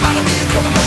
Come on, come on.